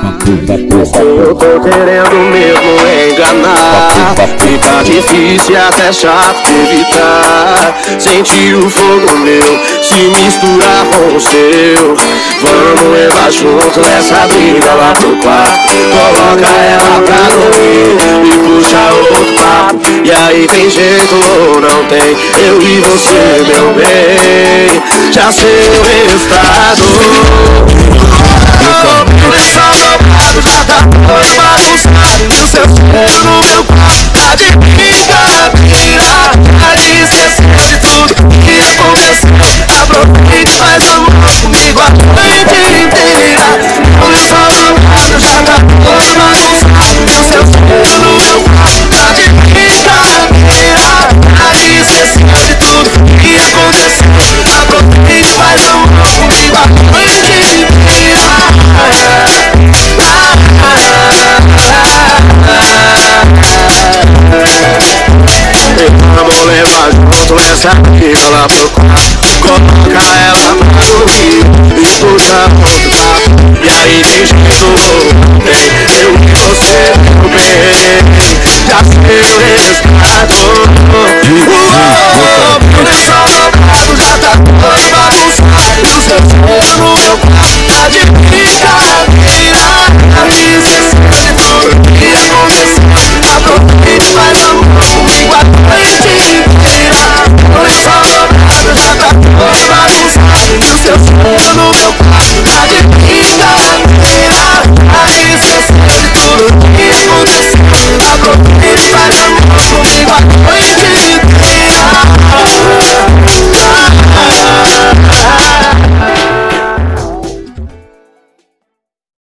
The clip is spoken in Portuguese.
Eu tô querendo mesmo enganar. Fica difícil até chato evitar. Sentir o fogo meu se misturar com o seu. Vamos levar junto nessa briga lá pro quarto. Coloca ela pra dormir e puxa outro papo. E aí tem jeito ou não tem? Eu e você, meu bem. Já sei o resultado. Já Vamos levar junto essa viola pro cá. Coloca ela pra dormir E puxa a papo E aí tem jeito Tem eu e você, bem Já sei o resultado dinheiro, meu carro de brincadeira Camisa em cima de tudo, e a convenção e comigo a noite inteira Começa dobrado, já tá todo bagunçado No seu sono, meu carro de brincadeira Camisa em cima de tudo, e a e comigo a noite